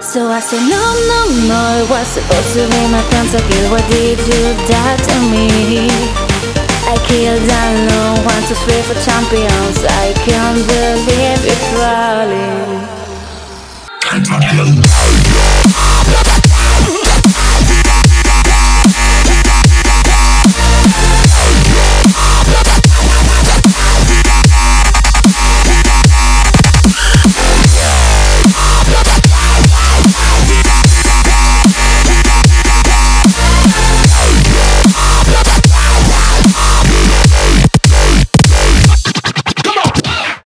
So I said, no, no, no, it was supposed to be my pentakill Why did you die to me? I killed alone, one, two, three four champions. I can't believe it's rolling